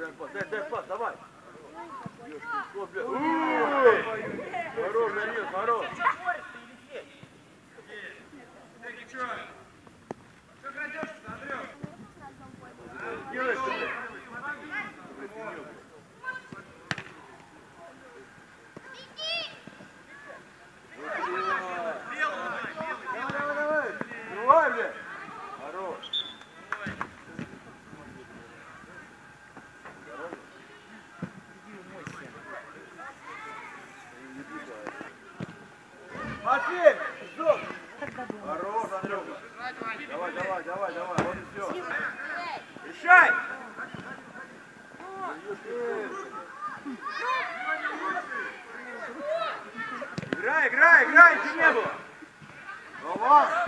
дай пас, дай, дай пас, давай. Ёшки, что, блядь? Хорош, Данил, хорош. Давай, давай, давай, давай. Вот и все. Решай! Играй, играй, играй, где не было. Давай.